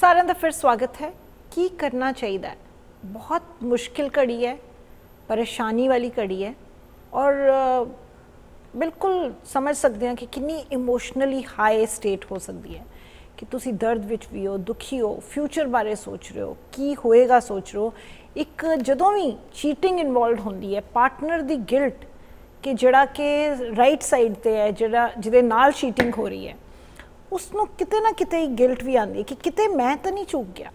ਸਾਰਿਆਂ ਦਾ ਫਿਰ ਸਵਾਗਤ ਹੈ। ਕੀ ਕਰਨਾ ਚਾਹੀਦਾ ਹੈ? ਬਹੁਤ ਮੁਸ਼ਕਿਲ ਘੜੀ ਹੈ, ਪਰੇਸ਼ਾਨੀ ਵਾਲੀ ਘੜੀ ਹੈ ਔਰ ਬਿਲਕੁਲ ਸਮਝ ਸਕਦੇ ਹਾਂ ਕਿ ਕਿੰਨੀ ਇਮੋਸ਼ਨਲੀ ਹਾਈ ਸਟੇਟ ਹੋ ਸਕਦੀ ਹੈ ਕਿ ਤੁਸੀਂ ਦਰਦ ਵਿੱਚ ਵੀ ਹੋ, ਦੁਖੀ ਹੋ, ਫਿਊਚਰ ਬਾਰੇ ਸੋਚ ਰਹੇ ਹੋ, ਕੀ ਹੋਏਗਾ ਸੋਚ ਰਹੇ ਹੋ। ਇੱਕ ਜਦੋਂ ਵੀ ਚੀਟਿੰਗ ਇਨਵੋਲਡ ਹੁੰਦੀ ਹੈ, ਪਾਰਟਨਰ ਦੀ ਗਿਲਟ ਕਿ ਜਿਹੜਾ ਕਿ ਰਾਈਟ ਸਾਈਡ ਤੇ ਹੈ, ਜਿਹੜਾ ਜਿਹਦੇ ਨਾਲ ਚੀਟਿੰਗ ਹੋ ਰਹੀ ਹੈ ਉਸ ਨੂੰ ਕਿਤੇ ਨਾ ਕਿਤੇ ਗਿਲਟ ਵੀ ਆਉਂਦੀ ਕਿ ਕਿਤੇ ਮੈਂ ਤਾਂ ਨਹੀਂ ਚੁੱਕ ਗਿਆ,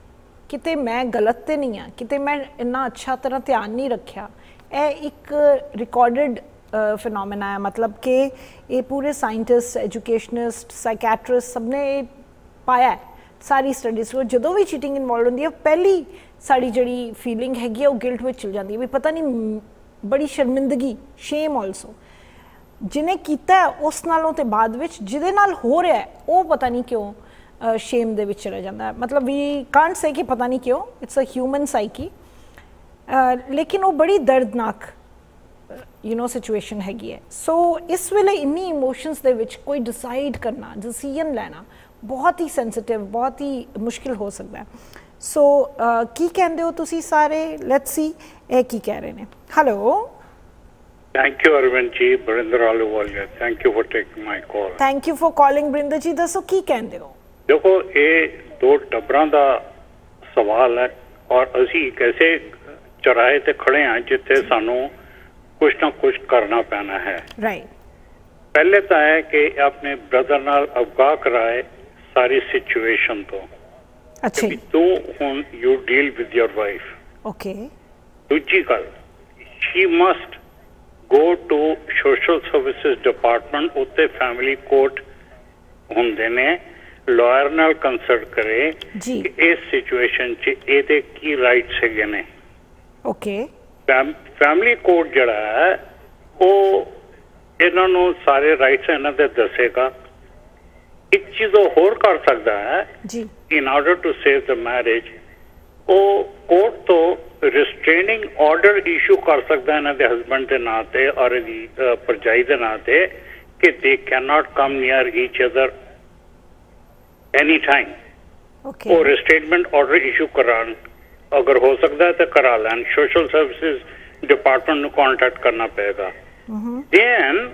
ਕਿਤੇ ਮੈਂ ਗਲਤ ਤੇ ਨਹੀਂ ਆ ਕਿਤੇ ਮੈਂ ਇੰਨਾ ਅੱਛਾ ਤਰ੍ਹਾਂ ਧਿਆਨ ਨਹੀਂ ਰੱਖਿਆ। ਇਹ ਇੱਕ ਰਿਕਾਰਡਡ ਫਿਨੋਮੇਨਾ ਹੈ, ਮਤਲਬ ਕਿ ਇਹ ਪੂਰੇ ਸਾਇੰਟਿਸਟ ਐਜੂਕੇਸ਼ਨਿਸਟ ਸਾਈਕੈਟ੍ਰਿਸਟ ਸਭ ਨੇ ਪਾਇਆ ਸਾਰੀ ਸਟੱਡੀਜ਼ ਵਿੱਚ। ਜਦੋਂ ਵੀ ਚੀਟਿੰਗ ਇਨਵੋਲਡ ਹੁੰਦੀ ਹੈ ਪਹਿਲੀ ਸਾਡੀ ਜਿਹੜੀ ਫੀਲਿੰਗ ਹੈਗੀ ਉਹ ਗਿਲਟ ਵਿੱਚ ਚਲ ਜਾਂਦੀ ਹੈ ਵੀ ਪਤਾ ਨਹੀਂ ਬੜੀ ਸ਼ਰਮਿੰਦਗੀ ਸ਼ੇਮ ਆਲਸੋ ਜਿਨੇ ਕੀਤਾ ਉਸ ਨਾਲੋਂ ਤੇ ਬਾਅਦ ਵਿੱਚ ਜਿਹਦੇ ਨਾਲ ਹੋ ਰਿਹਾ ਉਹ ਪਤਾ ਨਹੀਂ ਕਿਉਂ ਸ਼ੇਮ ਦੇ ਵਿੱਚ ਚਲਾ ਜਾਂਦਾ ਹੈ। ਮਤਲਬ ਵੀ ਕਾਂਟ ਸੇ ਕਿ ਪਤਾ ਨਹੀਂ ਕਿਉਂ ਇਟਸ ਅ ਹਿਊਮਨ ਸਾਈਕੀ ਲੇਕਿਨ ਉਹ ਬੜੀ ਦਰਦਨਾਕ ਯੂ نو ਸਿਚੁਏਸ਼ਨ ਹੈਗੀ ਹੈ। ਸੋ ਇਸ ਵੇਲੇ ਇੰਨੀ ਇਮੋਸ਼ਨਸ ਦੇ ਵਿੱਚ ਕੋਈ ਡਿਸਾਈਡ ਕਰਨਾ ਡਿਸੀਜਨ ਲੈਣਾ ਬਹੁਤ ਹੀ ਸੈਂਸਿਟਿਵ ਬਹੁਤ ਹੀ ਮੁਸ਼ਕਿਲ ਹੋ ਸਕਦਾ ਹੈ। ਸੋ ਕੀ ਕਹਿੰਦੇ ਹੋ ਤੁਸੀਂ ਸਾਰੇ? ਲੈਟਸ ਸੀ ਇਹ ਕੀ ਕਹਿ ਰਹੇ ਨੇ? Hello thank you Arvind ji Barinder Ahluwalia thank you for taking my call thank you for calling Barinder ji ਦੱਸੋ ਕੀ ਕਹਿੰਦੇ ਹੋ ਦੇਖੋ ਇਹ ਦੋ ਟੱਬਰਾਂ ਦਾ ਸਵਾਲ ਹੈ ਔਰ ਅਸੀਂ ਇੱਕ ਐਸੇ ਚਰਾਏ ਤੇ ਖੜੇ ਹਾਂ ਜਿੱਥੇ ਸਾਨੂੰ ਕੁਝ ਨਾ ਕੁਝ ਕਰਨਾ ਪੈਣਾ ਹੈ ਰਾਈਟ ਪਹਿਲੇ ਤਾਂ ਹੈ ਕਿ ਆਪਣੇ ਬ੍ਰਦਰ ਨਾਲ ਅਵਗਾਹ ਕਰਾਏ ਸਾਰੀ ਸਿਚੁਏਸ਼ਨ ਤੋਂ ਅੱਛਾ ਕਿ ਤੂੰ ਹੁਣ you deal with your wife okay ਦੂਜੀ ਗੱਲ she must go to social services department ਉੱਤੇ ਫੈਮਿਲੀ ਕੋਰਟ ਹੁੰਦੇ ਨੇ ਲਾਇਰ ਨਾਲ ਕੰਸਲਟ ਕਰੇ ਜੀ। ਕਿ ਇਸ ਸਿਚੁਏਸ਼ਨ 'ਚ ਇਹਦੇ ਕੀ ਰਾਈਟਸ ਹੈਗੇ ਨੇ। ਓਕੇ ਫੈਮਿਲੀ ਕੋਰਟ ਜਿਹੜਾ ਹੈ ਉਹ ਇਹਨਾਂ ਨੂੰ ਸਾਰੇ ਰਾਈਟਸ ਇਹਨਾਂ ਦੇ ਦੱਸੇਗਾ। ਇੱਕ ਚੀਜ਼ ਉਹ ਹੋਰ ਕਰ ਸਕਦਾ ਹੈ ਜੀ। in order to save the marriage ਉਹ ਕੋਰਟ ਤੋਂ ਰਿਸਟ੍ਰੇਨਿੰਗ ਆਰਡਰ ਇਸ਼ੂ ਕਰ ਸਕਦਾ ਇਹਨਾਂ ਦੇ ਹਸਬੰਡ ਦੇ ਨਾਂ ਤੇ ਔਰ ਇਹਦੀ ਪਰਜਾਈ ਦੇ ਨਾਂ ਤੇ ਕਿ ਦੇ can not come near each other any time okay ਉਹ ਰਿਸਟੇਟਮੈਂਟ ਆਰਡਰ ਇਸ਼ੂ ਕਰਾਉਣ ਅਗਰ ਹੋ ਸਕਦਾ ਤਾਂ ਕਰਾ ਲੈਣ। ਸੋਸ਼ਲ ਸਰਵਿਸਿਜ਼ ਡਿਪਾਰਟਮੈਂਟ ਨੂੰ ਕੰਟੈਕਟ ਕਰਨਾ ਪਏਗਾ। Then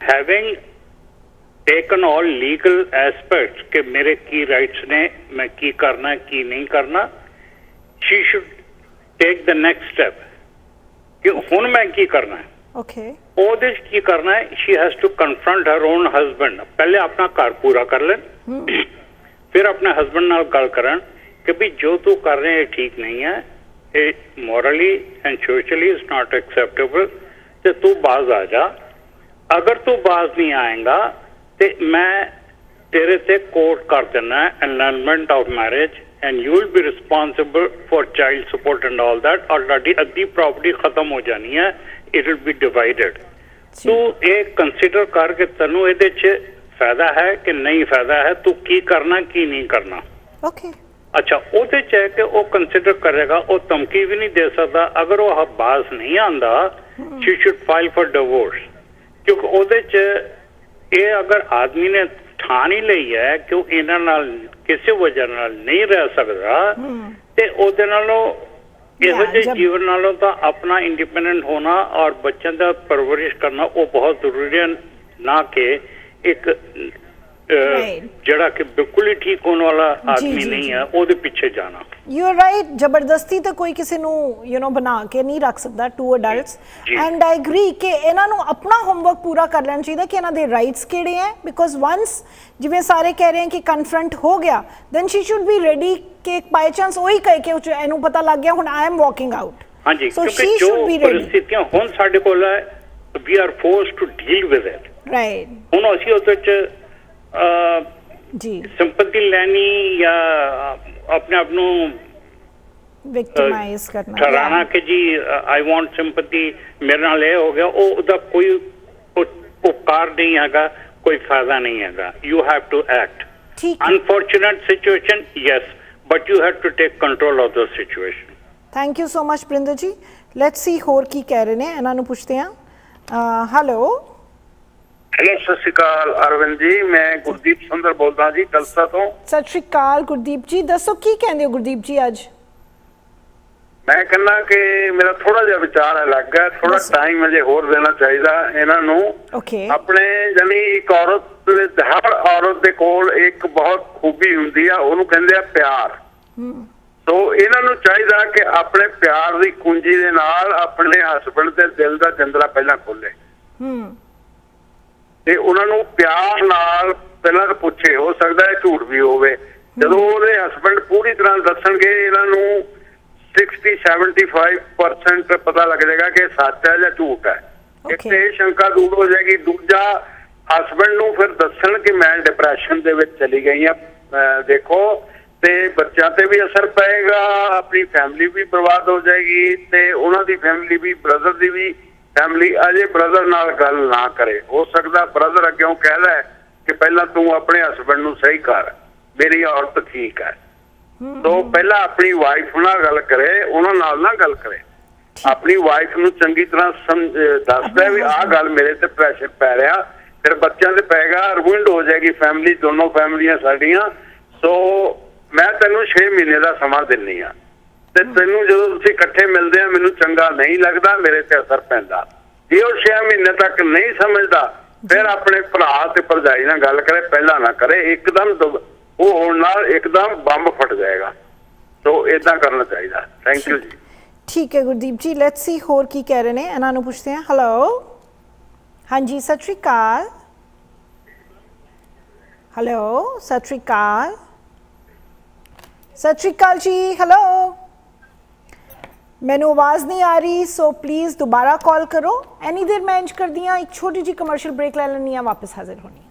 having taken all legal aspects ਕਿ ਮੇਰੇ ਕੀ ਰਾਈਟਸ ਨੇ ਮੈਂ ਕੀ ਕਰਨਾ ਕੀ ਨਹੀਂ ਕਰਨਾ she should take the next step ਕਿ ਹੁਣ ਮੈਂ ਕੀ ਕਰਨਾ ਹੈ ਓਕੇ ਉਹਦੇ 'ਚ ਕੀ ਕਰਨਾ ਹੈ she has to confront her own husband ਪਹਿਲੇ ਆਪਣਾ ਘਰ ਪੂਰਾ ਕਰ ਲੈਣ ਫਿਰ ਆਪਣੇ ਹਸਬੰਡ ਨਾਲ ਗੱਲ ਕਰਨ ਕਿ ਵੀ ਜੋ ਤੂੰ ਕਰ ਰਿਹਾ ਹੈ ਠੀਕ ਨਹੀਂ ਹੈ ਇਹ morally and socially is not acceptable ਤੇ ਤੂੰ ਬਾਜ਼ ਆ ਜਾ ਅਗਰ ਤੂੰ ਬਾਜ਼ ਨਹੀਂ ਆਏਗਾ ਤੇ ਮੈਂ ਤੇਰੇ ਤੇ ਕੋਰਟ ਕਰ ਦੇਣਾ annulment of marriage and you will be responsible for child support and all ਔਰ ਤੁਹਾਡੀ ਅੱਧੀ ਪ੍ਰਾਪਰਟੀ ਖਤਮ ਹੋ ਜਾਣੀ ਹੈ ਇਟ ਵਿਲ ਬੀ ਡਿਵਾਈਡਡ ਤੂੰ ਇਹ ਕੰਸੀਡਰ ਕਰਕੇ ਤੈਨੂੰ ਇਹਦੇ 'ਚ ਫਾਇਦਾ ਹੈ ਕਿ ਨਹੀਂ ਫਾਇਦਾ ਹੈ? ਤੂੰ ਕੀ ਕਰਨਾ ਕੀ ਨਹੀਂ ਕਰਨਾ? ਓਕੇ ਅੱਛਾ ਉਹਦੇ 'ਚ ਹੈ ਕਿ ਉਹ ਕੰਸੀਡਰ ਕਰੇਗਾ ਉਹ ਧਮਕੀ ਵੀ ਨਹੀਂ ਦੇ ਸਕਦਾ। ਅਗਰ ਉਹ ਬਾਸ ਨਹੀਂ ਆਂਦਾ she should file for divorce ਕਿਉਂਕਿ ਉਹਦੇ 'ਚ ਇਹ ਅਗਰ ਆਦਮੀ ਨੇ ਠਾਣ ਹੀ ਲਈ ਹੈ ਕਿ ਉਹ ਇਹਨਾਂ ਨਾਲ ਕਿਸੇ ਵਜ੍ਹਾ ਨਾਲ ਨਹੀਂ ਰਹਿ ਸਕਦਾ ਤੇ ਉਹਦੇ ਨਾਲੋਂ ਇਹੋ ਜਿਹੇ ਜੀਵਨ ਨਾਲੋਂ ਤਾਂ ਆਪਣਾ ਇੰਡੀਪੈਂਡੈਂਟ ਹੋਣਾ ਔਰ ਬੱਚਿਆਂ ਦਾ ਪਰਵਰਿਸ਼ ਕਰਨਾ ਉਹ ਬਹੁਤ ਜ਼ਰੂਰੀ ਹੈ ਨਾ ਕਿ ਇੱਕ. ਜਿਹੜਾ ਕਿ ਬਿਲਕੁਲ ਹੀ ਠੀਕ ਹੋਣ ਵਾਲਾ ਆਦਮੀ ਨਹੀਂ। ਹੈ ਉਹਦੇ ਪਿੱਛੇ ਜਾਣਾ। ਯੂ ਆਰ ਰਾਈਟ ਜ਼ਬਰਦਸਤੀ ਤਾਂ ਕੋਈ ਕਿਸੇ ਨੂੰ ਯੂ نو ਬਣਾ ਕੇ ਨਹੀਂ ਰੱਖ ਸਕਦਾ two adults. And I agree ਕਿ ਇਹਨਾਂ ਨੂੰ ਆਪਣਾ ਹੋਮਵਰਕ ਪੂਰਾ ਕਰ ਲੈਣਾ ਚਾਹੀਦਾ ਕਿ ਇਹਨਾਂ ਦੇ ਰਾਈਟਸ ਕਿਹੜੇ ਹੈ ਬਿਕੋਜ਼ ਵਾਂਸ ਜਿਵੇਂ ਸਾਰੇ ਕਹਿ ਰਹੇ ਹਨ ਕਿ ਕਨਫਰੰਟ ਹੋ ਗਿਆ then she should be ready ਕਿ ਬਾਈ ਚਾਂਸ ਉਹੀ ਕਹੇ ਕਿ ਇਹਨੂੰ ਪਤਾ ਲੱਗ ਗਿਆ ਹੁਣ ਆਈ ਐਮ ਵਾਕਿੰਗ ਆਊਟ ਹਾਂਜੀ ਕਿਉਂਕਿ ਜੋ ਪਰਿਸਥਿਤੀਆਂ ਹੁਣ ਸਾਡੇ ਕੋਲ ਹੈ we are forced to deal with it right ਹੁਣ ਅਸੀਂ ਉਹਦੇ ਚ ਜੀ। ਸਿੰਪਥੀ ਲੈਣੀ ਜਾਂ ਆਪਣੇ ਆਪ ਨੂੰ ਵਿਕਟਮਾਈਜ਼ ਕਰਨਾ। ਠਹਿਰਾਣਾ ਕਿ ਜੀ ਆਈ ਵਾਂਟ ਸਿੰਪਥੀ ਮੇਰੇ ਨਾਲ ਇਹ ਹੋ ਗਿਆ ਉਹ ਉਹਦਾ ਕੋਈ ਉਪ- ਉਪਕਾਰ ਨਹੀਂ ਹੈਗਾ ਕੋਈ ਫਾਇਦਾ ਨਹੀਂ ਹੈਗਾ। You have to act unfortunate situation yes but you have to take control of the situation thank you so much Barinder ji let's see ਹੋਰ ਕੀ ਕਹਿ ਰਹੇ ਨੇ ਇਹਨਾਂ ਨੂੰ ਪੁੱਛਦੇ ਹਾਂ। ਹੈਲੋ ਹੈਲੋ ਸਤਿ ਸ਼੍ਰੀ ਅਕਾਲ ਅਰਵਿੰਦ ਜੀ। ਮੈਂ ਗੁਰਦੀਪ ਸੁੰਦਰ ਬੋਲਦਾ ਜੀ ਕਲਸਾ ਤੋਂ। ਸਤਿ ਸ਼੍ਰੀ ਅਕਾਲ ਗੁਰਦੀਪ ਜੀ। ਦੱਸੋ ਕੀ ਕਹਿੰਦੇ ਹੋ ਗੁਰਦੀਪ ਜੀ ਅੱਜ? ਮੈਂ ਕਹਿੰਦਾ ਕਿ ਮੇਰਾ ਥੋੜਾ ਜਿਹਾ ਵਿਚਾਰ ਹੈ ਥੋੜਾ ਦੱਸੋ। ਟਾਈਮ ਅਜੇ ਹੋਰ ਦੇਣਾ ਚਾਹੀਦਾ ਇਹਨਾਂ ਨੂੰ। ਆਪਣੇ ਜਾਨੀ ਇੱਕ ਔਰਤ ਦੇ ਹਰ ਔਰਤ ਦੇ ਕੋਲ ਇੱਕ ਬਹੁਤ ਖੂਬੀ ਹੁੰਦੀ ਆ ਉਹਨੂੰ ਕਹਿੰਦੇ ਆ ਪਿਆਰ। ਸੋ ਇਹਨਾਂ ਨੂੰ ਚਾਹੀਦਾ ਕਿ ਆਪਣੇ ਪਿਆਰ ਦੀ ਕੁੰਜੀ ਦੇ ਨਾਲ ਆਪਣੇ ਹਸਬੰਡ ਦੇ ਦਿਲ ਦਾ ਜੰਦਰਾ ਪਹਿਲਾਂ ਖੋਲੇ ਹੂੰ। ਤੇ ਉਹਨਾਂ ਨੂੰ ਪਿਆਰ ਨਾਲ ਪਹਿਲਾਂ ਤਾਂ ਪੁੱਛੇ ਹੋ ਸਕਦਾ ਹੈ ਝੂਠ ਵੀ ਹੋਵੇ। ਜਦੋਂ ਉਹਦੇ ਹਸਬੰਡ ਪੂਰੀ ਤਰ੍ਹਾਂ ਦੱਸਣਗੇ ਇਹਨਾਂ ਨੂੰ 60 75% ਪਤਾ ਲੱਗ ਜਾਏਗਾ ਕਿ ਸੱਚ ਹੈ ਜਾਂ ਝੂਠ ਹੈ। ਇੱਕ Okay. ਤੇ ਸ਼ੰਕਾ ਦੂਰ ਹੋ ਜਾਏਗੀ ਦੂਜਾ ਹਸਬੰਡ ਨੂੰ ਫਿਰ ਦੱਸਣ ਕਿ ਮੈਂ ਡਿਪਰੈਸ਼ਨ ਦੇ ਵਿੱਚ ਚਲੀ ਗਈ ਆ ਦੇਖੋ ਤੇ ਬੱਚਿਆਂ ਤੇ ਵੀ ਅਸਰ ਪਏਗਾ ਆਪਣੀ ਫੈਮਿਲੀ ਵੀ ਬਰਬਾਦ ਹੋ ਜਾਏਗੀ ਤੇ ਉਹਨਾਂ ਦੀ ਫੈਮਿਲੀ ਵੀ ਬ੍ਰਦਰ ਦੀ ਵੀ ਫੈਮਿਲੀ ਅਜੇ ਬ੍ਰਦਰ ਨਾਲ ਗੱਲ ਨਾ ਕਰੇ। ਹੋ ਸਕਦਾ ਬ੍ਰਦਰ ਅੱਗਿਓਂ ਕਹਿਦਾ ਕਿ ਪਹਿਲਾਂ ਤੂੰ ਆਪਣੇ ਹਸਬੰਡ ਨੂੰ ਸਹੀ ਕਰ। ਮੇਰੀ ਔਰਤ ਠੀਕ ਹੈ। ਤੋਂ ਪਹਿਲਾਂ ਆਪਣੀ ਵਾਈਫ ਨਾਲ ਗੱਲ ਕਰੇ ਉਹਨਾਂ ਨਾਲ ਨਾ ਗੱਲ ਕਰੇ। ਆਪਣੀ ਵਾਈਫ ਨੂੰ ਚੰਗੀ ਤਰ੍ਹਾਂ ਸਮਝ ਦੱਸਦਾ ਵੀ ਆਹ ਗੱਲ ਮੇਰੇ ਤੇ ਪ੍ਰੈਸ਼ਰ ਪੈ ਰਿਹਾ ਫਿਰ ਬੱਚਿਆਂ ਤੇ ਪੈਗਾ ਰੂਇੰਡ ਹੋ ਜਾਏਗੀ ਫੈਮਿਲੀ ਦੋਨੋਂ ਫੈਮਲੀਆਂ ਸਾਡੀਆਂ। ਸੋ ਮੈਂ ਤੈਨੂੰ 6 ਮਹੀਨੇ ਦਾ ਸਮਾਂ ਦਿੰਨੀ ਆ। ਤੇ ਤੈਨੂੰ ਜਦੋਂ ਤੁਸੀਂ ਇਕੱਠੇ ਮਿਲਦੇ ਆ, ਮੈਨੂੰ ਚੰਗਾ ਨਹੀਂ ਲੱਗਦਾ, ਮੇਰੇ ਤੇ ਅਸਰ ਪੈਂਦਾ। ਜੇ ਉਹ 6 ਮਹੀਨੇ ਤੱਕ ਨਹੀਂ ਸਮਝਦਾ, ਫਿਰ ਆਪਣੇ ਭਰਾ ਤੇ ਭਰਜਾਈ ਨਾਲ ਗੱਲ ਕਰੇ, ਪਹਿਲਾਂ ਨਾ ਕਰੇ, ਇੱਕਦਮ ਉਹ ਹੋਣ ਨਾਲ ਇੱਕਦਮ ਬੰਬ ਫਟ ਜਾਏਗਾ। ਸੋ ਇਦਾਂ ਕਰਨਾ ਚਾਹੀਦਾ। ਥੈਂਕ ਯੂ ਜੀ। ਠੀਕ ਹੈ ਗੁਰਦੀਪ ਜੀ ਲੈਟਸ ਸੀ ਹੋਰ ਕੀ ਕਹਿ ਰਹੇ ਨੇ, ਇਹਨਾਂ ਨੂੰ ਪੁੱਛਦੇ ਹਾਂ। ਹੈਲੋ ਹਾਂਜੀ, ਸਤਿ ਸ਼੍ਰੀ ਅਕਾਲ। ਹੈਲੋ ਸਤਿ ਸ਼੍ਰੀ ਅਕਾਲ। ਸਤਿ ਸ਼੍ਰੀ ਅਕਾਲ ਜੀ ਹੈਲੋ ਮੈਨੂੰ ਆਵਾਜ਼ ਨਹੀਂ ਆ ਰਹੀ ਸੋ ਪਲੀਜ਼ ਦੁਬਾਰਾ ਕਾਲ ਕਰੋ। ਐਨੀ ਦੇਰ ਮੈਂ ਇੰਜ ਕਰਦੀ ਹਾਂ, ਇੱਕ ਛੋਟੀ ਜਿਹੀ ਕਮਰਸ਼ੀਅਲ ਬ੍ਰੇਕ ਲੈ ਲੈਣੀ ਆ ਵਾਪਸ ਹਾਜ਼ਰ ਹੋਣੀ।